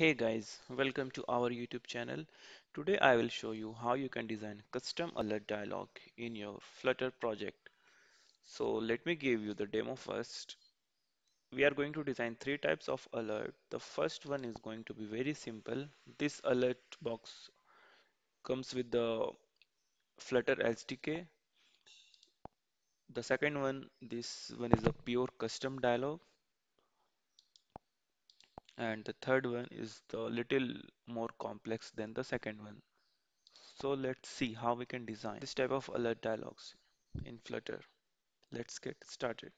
Hey guys, welcome to our YouTube channel. Today I will show you how you can design custom alert dialog in your Flutter project. So let me give you the demo first. We are going to design three types of alert. The first one is going to be very simple. This alert box comes with the Flutter SDK. The second one, this one is a pure custom dialog. And the third one is the little more complex than the second one. So let's see how we can design this type of alert dialogues in Flutter. Let's get started.